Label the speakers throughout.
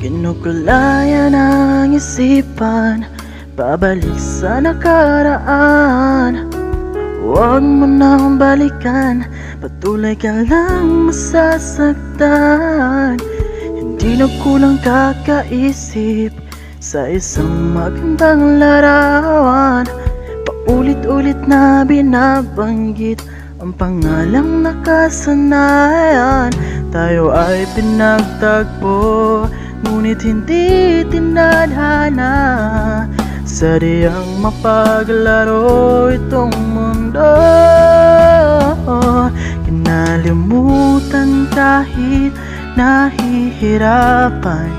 Speaker 1: Kinukulayan ang isipan Babalik sa nakaraan. Huwag mo nang balikan Patuloy ka lang masasaktan. Hindi na kulang kakaisip Sa isang magandang larawan. Paulit-ulit na binabanggit Ang pangalang nakasanayan. Tayo ay pinagtagpo Ngunit hindi tinadhana Sadyang mapaglaro itong mundo. Kinalimutan kahit nahihirapan.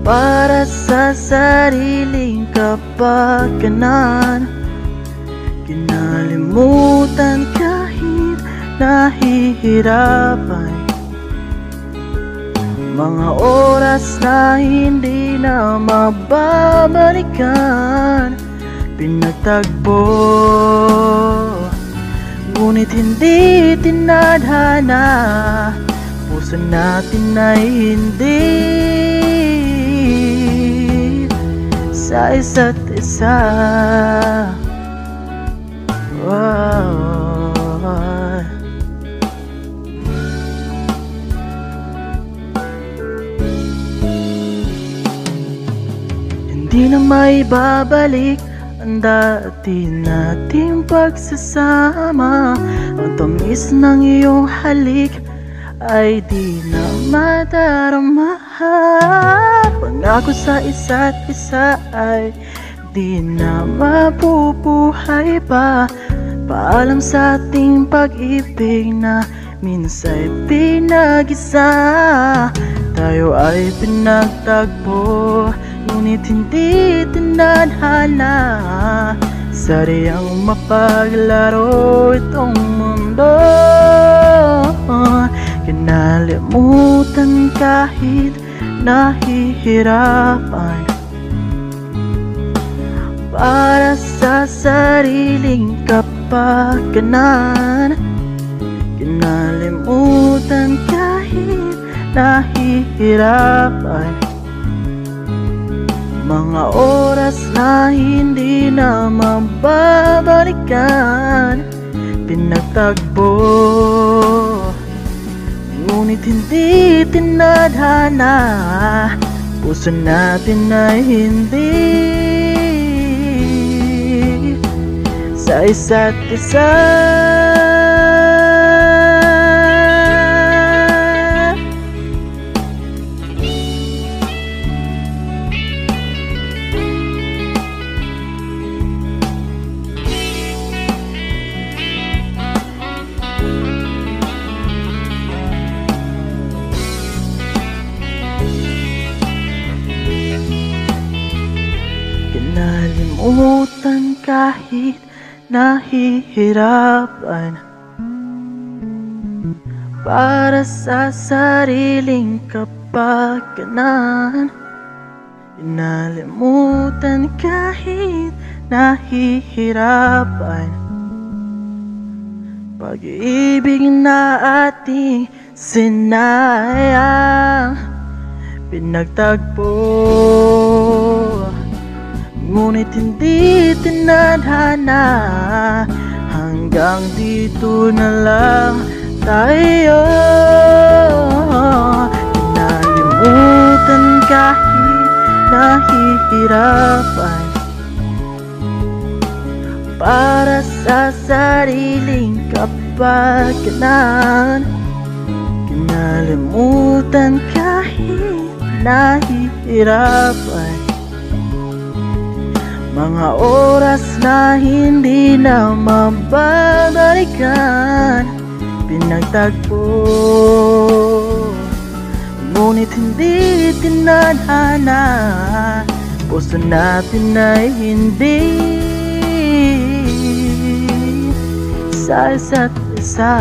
Speaker 1: Para sa sariling kapakanan Kinalimutan kahit nahihirapan mga oras na hindi na mababalikan Pinagtagpo. Ngunit hindi tinadhana Puso natin ay hindi. Sa isa't isa. Wow Hindi na may babalik ang dati nating pagsasama. Ang tamis ng iyong halik ay di na madarama Pangako sa isa't isa ay di na mabubuhay pa. Paalam sa ating pag-ibig na minsa'y pinag-isa. Tayo ay pinagtagpo Ngunit hindi tinadhana Sadyang mapaglaro itong mundo. Kinalimutan kahit nahihirapan. Para sa sariling kapakanan Kinalimutan kahit nahihirapan mga oras na hindi na mababalikan Pinagtagpo. Ngunit hindi tinadhana Puso natin ay hindi. Sa isa't isa Kinalimutan kahit nahihirapan. Para sa sariling kapakanan Kinalimutan kahit nahihirapan. Pag-ibig na ating sinayang Pinagtagpo Ngunit hindi tinadhana Hanggang dito na lang tayo. Kinalimutan kahit nahihirapan Para sa sariling kapakanan Kinalimutan kahit nahihirapan mga oras na hindi na mababalikan Pinagtagpo. Ngunit hindi tinadhana Puso natin ay hindi. Sa isa't isa